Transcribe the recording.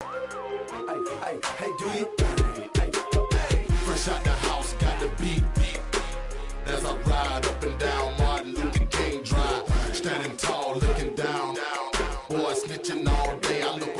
Hey, hey, hey, do you? Hey, hey. Fresh out the house, got the beat, beat, beat. As I ride up and down Martin Luther King Drive, standing tall, looking down. Boy, snitching all day, I look